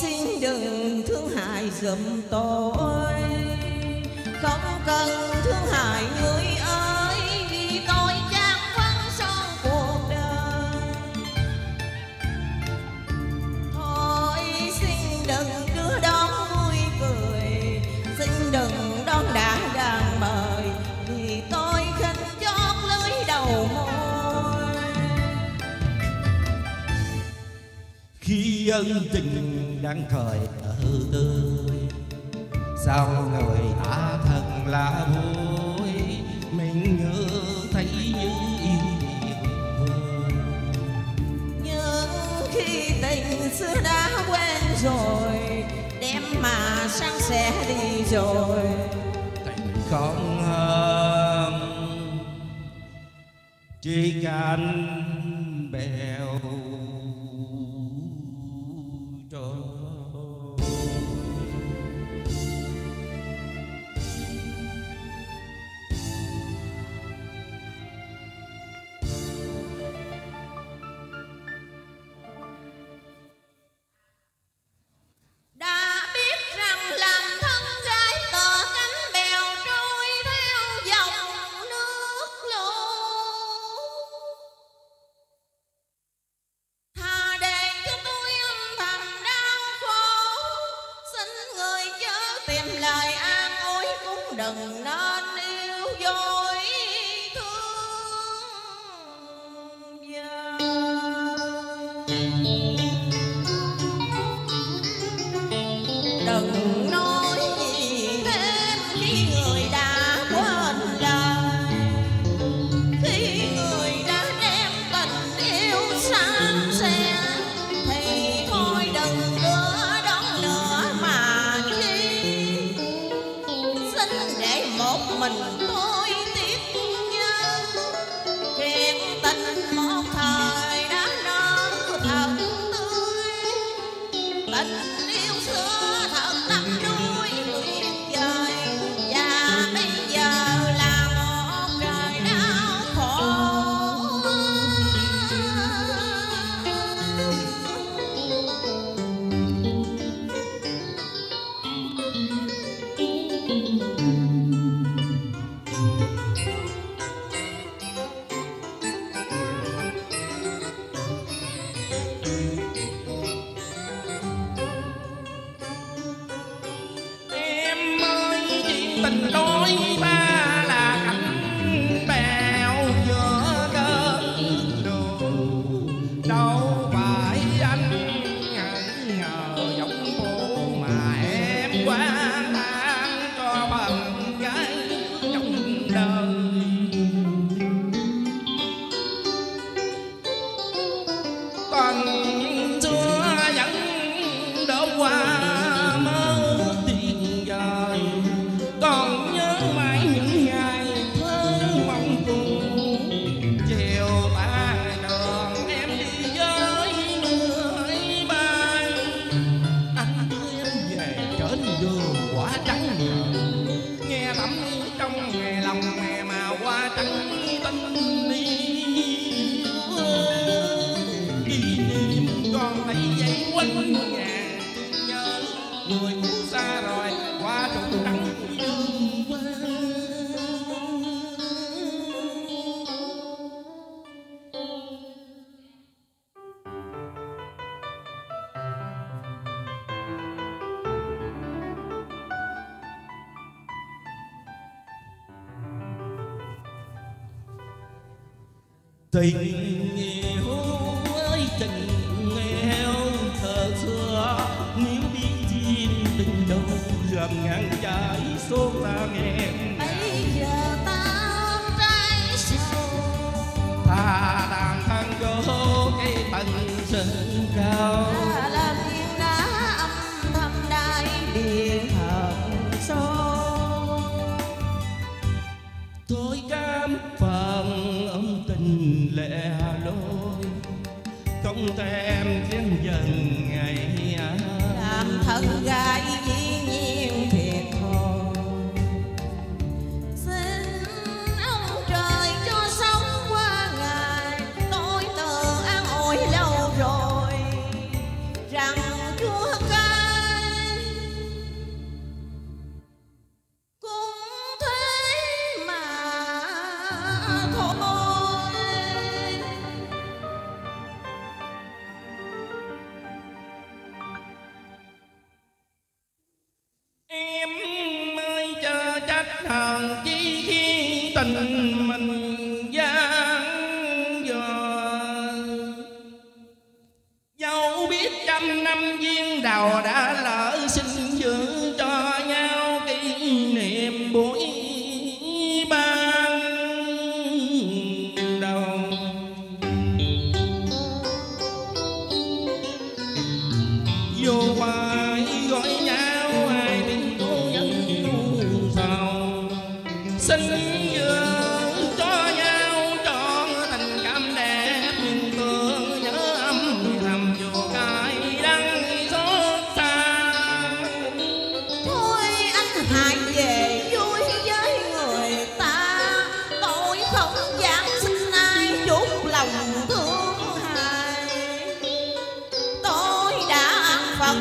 xin đừng thương hại giùm tôi không cần thương hại người ơi vì tôi chán vắng son cuộc đời. Thôi xin đừng cứ đón vui cười, xin đừng đón đã đang mời vì tôi khinh chót lưới đầu môi. Khi ân tình đang thời ở tươi. Sao người ta thật là vui mình nhớ thấy những yêu nhưng khi tình xưa đã quen rồi đêm mà sáng sẽ đi rồi. Tình không hơn chỉ cần bèo tình yêu ơi, tình nghèo thờ xưa nếu biết chim tình đầu dườm ngang trái, số ta nghe. there.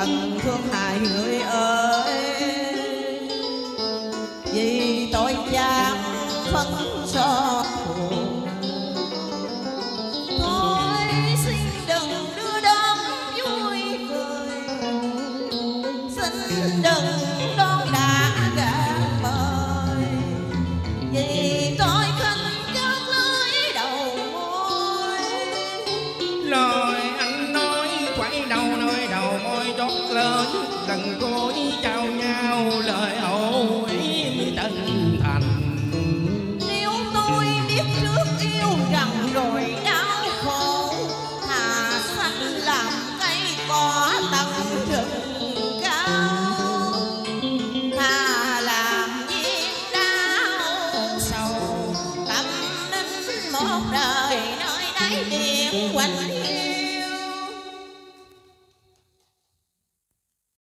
cần thương hại người ơi. Vì tôi gian phân so Thôi xin đừng đưa đón vui cười. Xin đừng